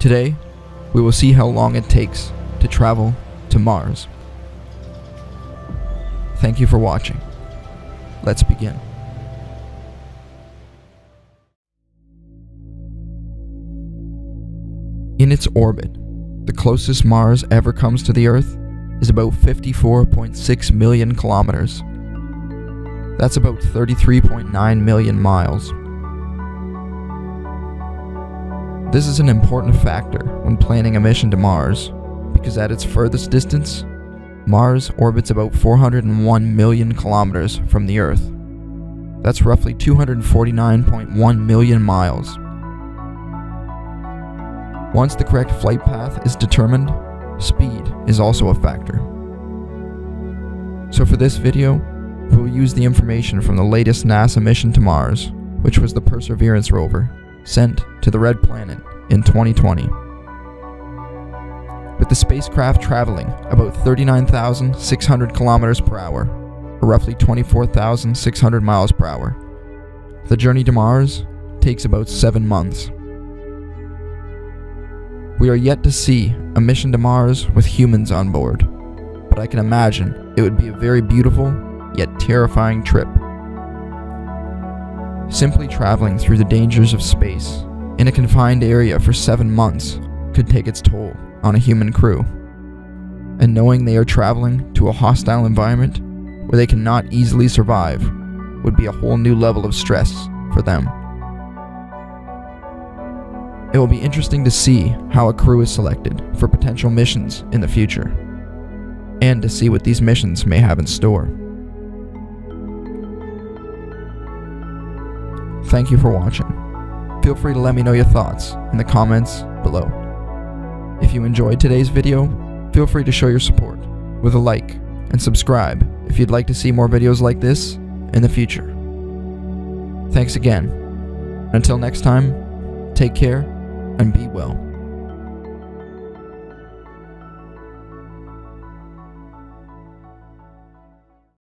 Today, we will see how long it takes to travel to Mars. Thank you for watching. Let's begin. In its orbit, the closest Mars ever comes to the Earth is about 54.6 million kilometers. That's about 33.9 million miles. This is an important factor when planning a mission to Mars, because at its furthest distance, Mars orbits about 401 million kilometers from the Earth. That's roughly 249.1 million miles. Once the correct flight path is determined, speed is also a factor. So for this video, we will use the information from the latest NASA mission to Mars, which was the Perseverance rover, sent to the Red Planet in 2020. With the spacecraft traveling about 39,600 kilometers per hour, or roughly 24,600 miles per hour, the journey to Mars takes about 7 months. We are yet to see a mission to Mars with humans on board, but I can imagine it would be a very beautiful yet terrifying trip. Simply traveling through the dangers of space in a confined area for seven months could take its toll on a human crew. And knowing they are traveling to a hostile environment where they cannot easily survive would be a whole new level of stress for them. It will be interesting to see how a crew is selected for potential missions in the future, and to see what these missions may have in store. Thank you for watching. Feel free to let me know your thoughts in the comments below. If you enjoyed today's video, feel free to show your support with a like and subscribe if you'd like to see more videos like this in the future. Thanks again. Until next time, take care and be well.